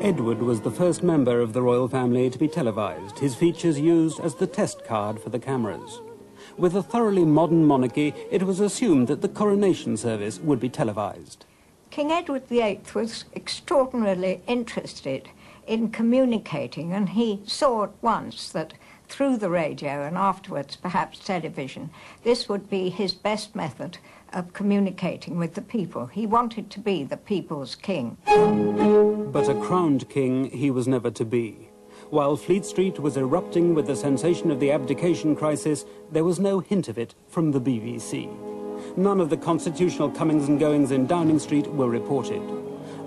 Edward was the first member of the royal family to be televised, his features used as the test card for the cameras. With a thoroughly modern monarchy, it was assumed that the coronation service would be televised. King Edward VIII was extraordinarily interested in communicating, and he saw at once that through the radio and afterwards perhaps television, this would be his best method of communicating with the people. He wanted to be the people's king. But a crowned king he was never to be. While Fleet Street was erupting with the sensation of the abdication crisis, there was no hint of it from the BBC. None of the constitutional comings and goings in Downing Street were reported.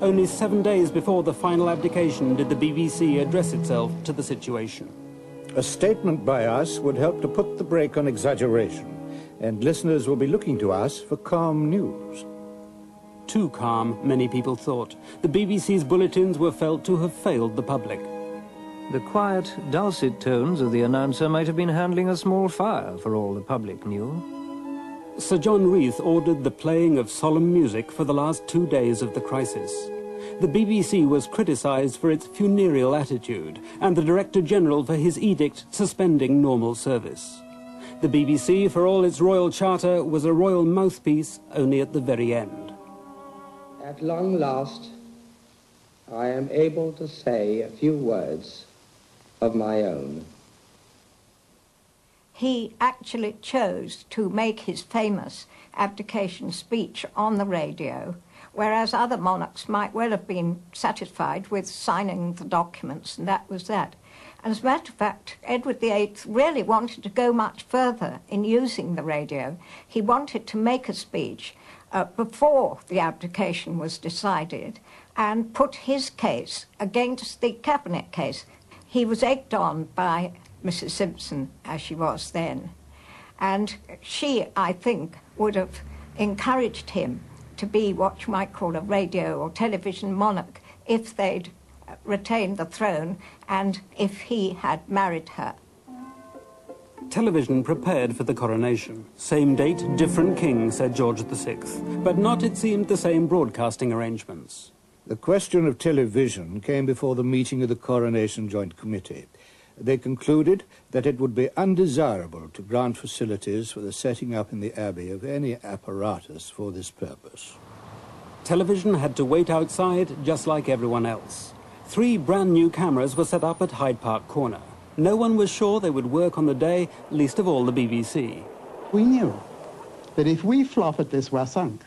Only seven days before the final abdication did the BBC address itself to the situation. A statement by us would help to put the brake on exaggeration, and listeners will be looking to us for calm news. Too calm, many people thought. The BBC's bulletins were felt to have failed the public. The quiet, dulcet tones of the announcer might have been handling a small fire for all the public knew. Sir John Reith ordered the playing of solemn music for the last two days of the crisis. The BBC was criticised for its funereal attitude, and the Director General for his edict suspending normal service. The BBC, for all its royal charter, was a royal mouthpiece only at the very end. At long last, I am able to say a few words of my own. He actually chose to make his famous abdication speech on the radio, whereas other monarchs might well have been satisfied with signing the documents, and that was that. And as a matter of fact, Edward VIII really wanted to go much further in using the radio. He wanted to make a speech uh, before the abdication was decided and put his case against the cabinet case. He was egged on by Mrs. Simpson, as she was then, and she, I think, would have encouraged him to be what you might call a radio or television monarch if they'd retained the throne and if he had married her. Television prepared for the coronation. Same date, different king, said George VI. But not, it seemed, the same broadcasting arrangements. The question of television came before the meeting of the Coronation Joint Committee. They concluded that it would be undesirable to grant facilities for the setting up in the Abbey of any apparatus for this purpose. Television had to wait outside just like everyone else. Three brand new cameras were set up at Hyde Park Corner. No one was sure they would work on the day, least of all the BBC. We knew that if we flop at this, we're sunk.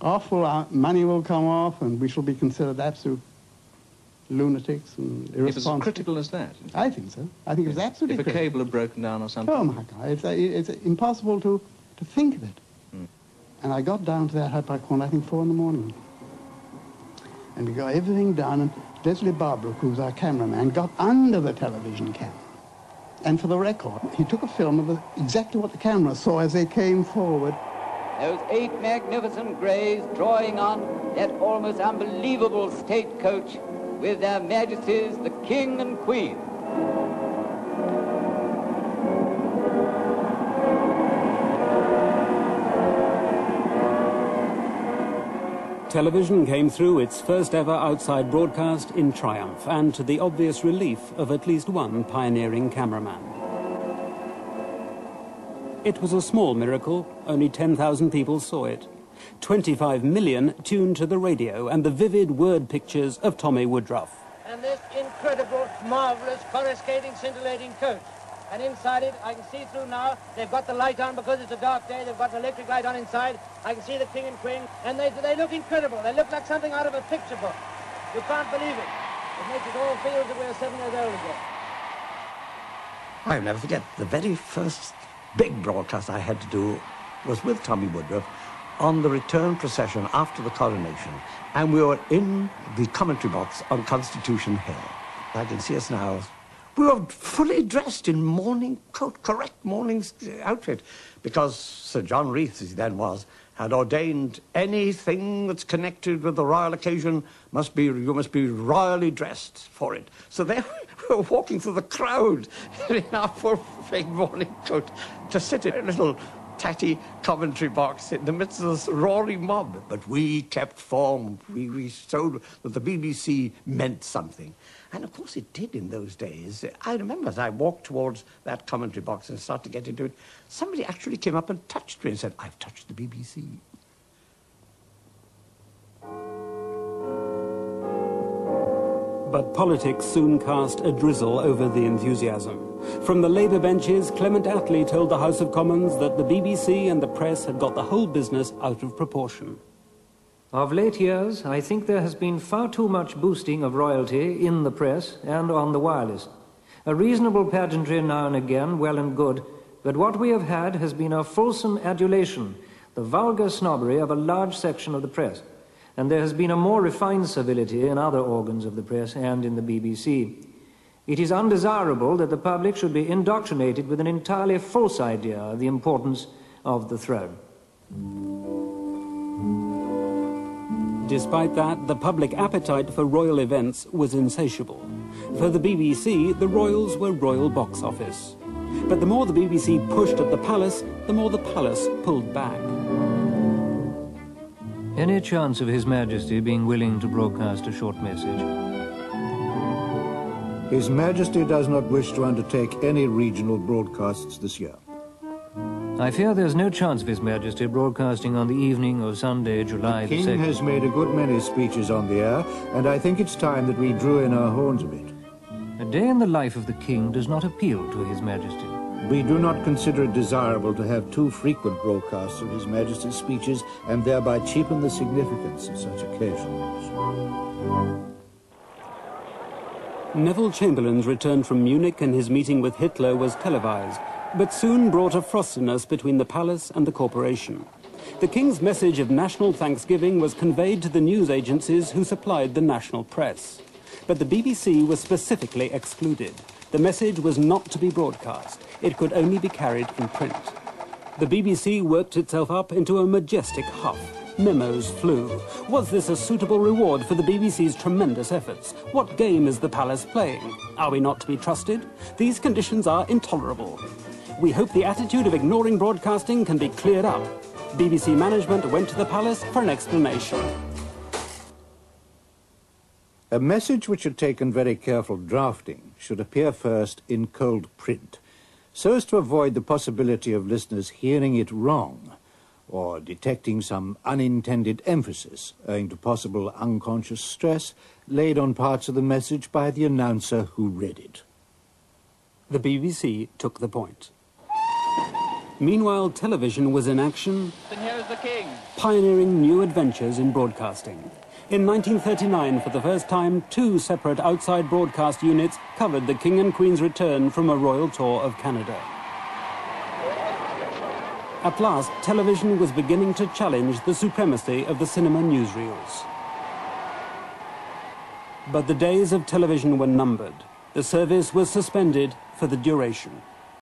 Awful uh, money will come off, and we shall be considered absolute lunatics and It was irresponsible. as critical as that. I think so. I think it was absolutely If a critical. cable had broken down or something. Oh, my God. It's, uh, it's impossible to, to think of it. Hmm. And I got down to that Hyde Park corner, I think, four in the morning. And we got everything done, and Leslie Barbrook, who was our cameraman, got under the television camera. And for the record, he took a film of exactly what the camera saw as they came forward. Those eight magnificent greys drawing on that almost unbelievable state coach with their majesties, the king and queen. Television came through its first ever outside broadcast in triumph, and to the obvious relief of at least one pioneering cameraman. It was a small miracle, only 10,000 people saw it. 25 million tuned to the radio and the vivid word pictures of Tommy Woodrooffe. and this incredible, marvelous, coruscating, scintillating coach. And inside it, I can see through now, they've got the light on because it's a dark day, they've got an electric light on inside. I can see the king and queen, and they, they look incredible. They look like something out of a picture book. You can't believe it. It makes us all feel that we're seven years old again. I'll never forget, the very first big broadcast I had to do was with Tommy Woodrooffe on the return procession after the coronation, and we were in the commentary box on Constitution Hill. I can see us now we were fully dressed in morning coat, correct morning uh, outfit, because Sir John Reith, as he then was, had ordained anything that's connected with the royal occasion must be you must be royally dressed for it. So there we were walking through the crowd in our full morning coat to sit in a little tatty commentary box in the midst of this roaring mob. But we kept form. We, we showed that the BBC meant something. And of course it did in those days. I remember as I walked towards that commentary box and started to get into it, somebody actually came up and touched me and said, I've touched the BBC. But politics soon cast a drizzle over the enthusiasm. From the Labour benches, Clement Attlee told the House of Commons that the BBC and the press had got the whole business out of proportion. Of late years, I think there has been far too much boosting of royalty in the press and on the wireless. A reasonable pageantry now and again, well and good, but what we have had has been a fulsome adulation, the vulgar snobbery of a large section of the press, and there has been a more refined civility in other organs of the press and in the BBC. It is undesirable that the public should be indoctrinated with an entirely false idea of the importance of the throne. Despite that, the public appetite for royal events was insatiable. For the BBC, the royals were royal box office. But the more the BBC pushed at the palace, the more the palace pulled back. Any chance of His Majesty being willing to broadcast a short message? His Majesty does not wish to undertake any regional broadcasts this year. I fear there's no chance of His Majesty broadcasting on the evening of Sunday, July the 2nd. the, King has made a good many speeches on the air, and I think it's time that we drew in our horns a bit. A day in the life of the King does not appeal to His Majesty. We do not consider it desirable to have too frequent broadcasts of His Majesty's speeches and thereby cheapen the significance of such occasions. Neville Chamberlain's return from Munich and his meeting with Hitler was televised, but soon brought a frostiness between the palace and the corporation. The King's message of national thanksgiving was conveyed to the news agencies who supplied the national press. But the BBC was specifically excluded. The message was not to be broadcast. It could only be carried in print. The BBC worked itself up into a majestic huff. Memos flew. Was this a suitable reward for the BBC's tremendous efforts? What game is the palace playing? Are we not to be trusted? These conditions are intolerable. We hope the attitude of ignoring broadcasting can be cleared up. BBC management went to the palace for an explanation. A message which had taken very careful drafting should appear first in cold print, so as to avoid the possibility of listeners hearing it wrong or detecting some unintended emphasis owing to possible unconscious stress laid on parts of the message by the announcer who read it. The BBC took the point. Meanwhile, television was in action, And here's the king. pioneering new adventures in broadcasting. In 1939, for the first time, two separate outside broadcast units covered the King and Queen's return from a royal tour of Canada. At last, television was beginning to challenge the supremacy of the cinema newsreels. But the days of television were numbered. The service was suspended for the duration.